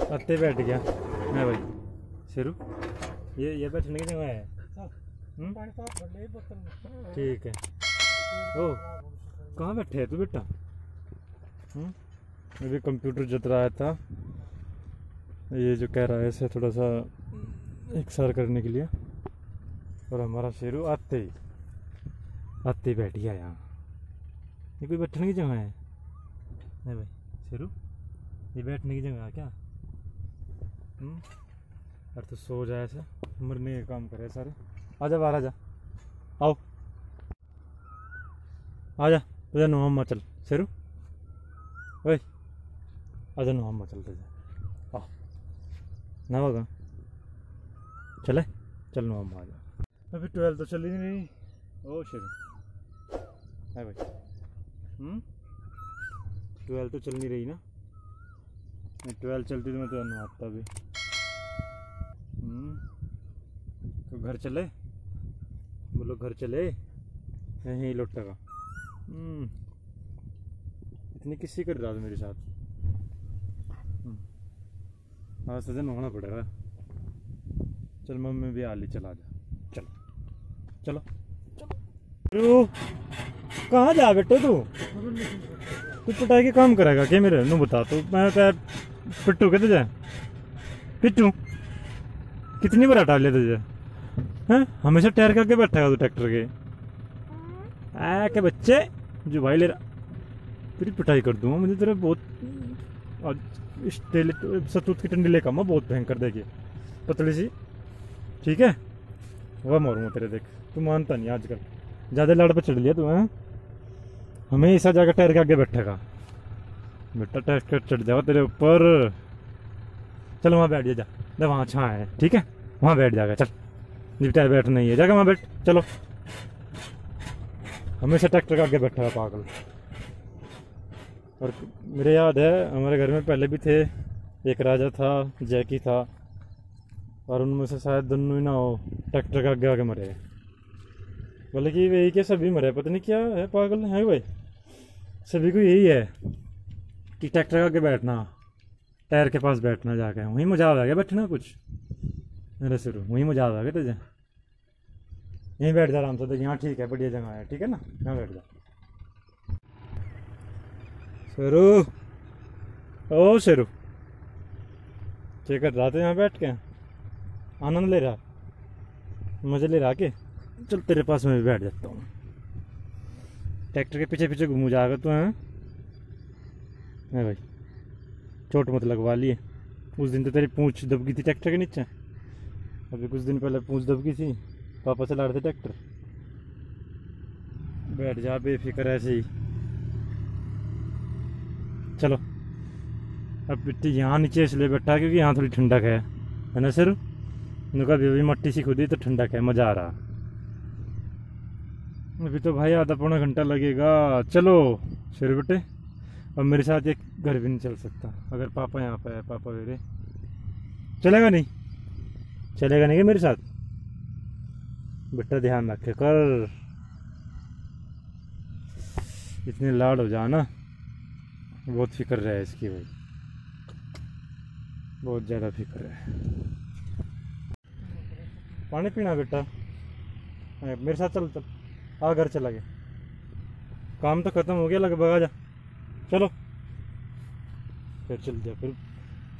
अत्ते बैठ गया। मैं भाई। शेरू, ये ये बैठने की जगह है। हम्म? ठीक है। ओ, कहाँ बैठे है तू बेटा? हम्म? अभी कंप्यूटर जत रहा था। ये जो कह रहा है, इसे थोड़ा सा इकसार करने के लिए। और हमारा शेरू आते ही आते ही बैठ गया यहाँ। ये कोई बैठने की जगह है? नहीं भाई। शेरू, ये बैठने की जगह क्या? हम्म? अरे तो सो जाए ऐसे। मरने के काम करे सारे। आजा बाहर आजा। आओ। आजा। तुझे नुआ चल। शेरू। ओए। आजा नुआ चल तुझे आ ना होगा चले। चल नुआ आजा। अभी ट्वेल्थ तो चली नहीं ओ शेरू। है भाई। हम्म। ट्वेल्थ तो चल नहीं रही ना। ट्वेल्थ चलती तो मैं तो नहाता भी। हम्म, तो घर चले? बोलो घर चले? यहीं लौटा का हम्म, इतनी किसी कर रहा था मेरे साथ। हम्म, आज सजन होना पड़ेगा। चल मम्मी भी आ ली चला जा। चलो। चलो। चलो। कहाँ जा बेटे तू? तू पटाई के काम करेगा क्या मेरे? नु बता तू मैं तो पिट्टू के तुझे पिट्टू। कितनी बार हटा लिया तुझे? हैं? हमेशा टायर के आगे बैठेगा तू ट्रैक्टर के। आ के बच्चे, जो भाई ले रहा तेरी पिटाई कर दूँगा, मुझे तेरे बहुत आज इस सतूत की टंडी लेकर मैं बहुत भयंकर देखिए पतली सी। ठीक है? वह मारूँगा तेरे, देख। तू मानता नहीं आजकल। ज़्यादा लाड़ पर चढ़ लिया तू, हैं? हमेशा जाकर टायर के आगे बैठेगा। बेटा टायर चढ़ जाओ तेरे ऊपर। चलो वहाँ बैठ जा। जा वहाँ छाँ है, ठीक है? वहाँ बैठ जाएगा, चल। टायर बैठ नहीं है। जाएगा वहाँ बैठ, चलो। हमेशा ट्रैक्टर का आगे बैठा है पागल। और मेरे याद है, हमारे घर में पहले भी थे। एक राजा था, जैकी था। और उनमें से शायद दोनों ही ना हो, ट्रैक्टर का आगे आगे मरे। बोले कि वही के सभी मरे? पता नहीं क्या है, पागल है भाई। सभी को यही है कि ट्रैक्टर का आगे बैठना, टायर के पास बैठना जाके। वहीं मज़ा आ गया, बैठना कुछ। मेरे शुरू वहीं मज़ा आ गया तुझे। यहीं बैठ जा आराम से, देख यहाँ ठीक है, बढ़िया जगह है, ठीक है ना? यहाँ बैठ जा। शेरू। ओ, शेरू। क्या कर रहा था यहाँ बैठ के आनंद ले रहा मज़े ले रहा के? चल तेरे पास मैं भी बैठ जाता हूँ। ट्रैक्टर के पीछे पीछे घूमू जाएगा तू, हैं? भाई, चोट मत लगवा लिए। उस दिन तो तेरी पूंछ दब गई थी ट्रैक्टर के नीचे। अभी कुछ दिन पहले पूछ दब गई थी, पापा चला रहे थे ट्रैक्टर। बैठ जा बेफिक्र ऐसे ही। चलो, अब मिट्टी यहाँ नीचे इसलिए बैठा क्योंकि यहाँ थोड़ी ठंडक है। है ना सर? उनका अभी अभी मट्टी सी खुदी तो ठंडक है, मज़ा आ रहा। अभी तो भाई आधा पौना घंटा लगेगा। चलो शेर बेटे, अब मेरे साथ एक घर भी नहीं चल सकता, अगर पापा यहाँ पे है, पापा मेरे। चलेगा नहीं? चलेगा नहीं क्या मेरे साथ? बेटा ध्यान रखे कर। इतने लाड हो जा ना बहुत फ़िक्र है इसकी भाई। बहुत ज़्यादा फ़िक्र है पानी पीना बेटा। मेरे साथ चल चल। आ, घर चला गया। काम तो ख़त्म हो गया लगभग, आ जा। चलो। फिर चल जा फिर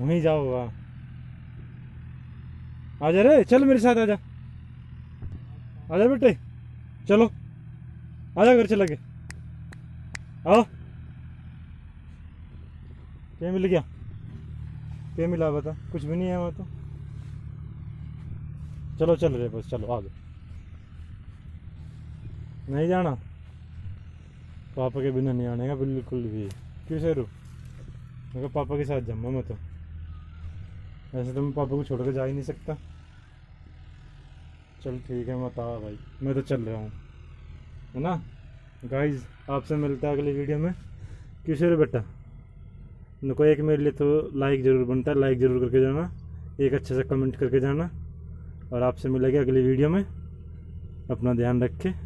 वहीं जाओ वहाँ आ जा रे, चल मेरे साथ आ जा आ जा बेटे, चलो। आ जा घर चला गया आओ। क्या मिल गया? क्या मिला बता, कुछ भी नहीं है वहाँ तो। चलो, चल रहे बस, चलो, आ जाओ नहीं जाना? पापा के बिना नहीं आने का बिल्कुल भी। क्यों शेरू? मैं पापा के साथ जाऊँगा मैं तो। ऐसे तो मैं पापा को छोड़ कर जा ही नहीं सकता। चल ठीक है मत आ भाई। मैं तो चल रहा हूँ। है ना? गाइज़ आपसे मिलता है अगली वीडियो में। क्यों शेरू बेटा? उनको एक मेरे लिए तो लाइक ज़रूर बनता है। लाइक ज़रूर करके जाना। एक अच्छे से कमेंट करके जाना। और आपसे मिलेगा अगली वीडियो में। अपना ध्यान रखें।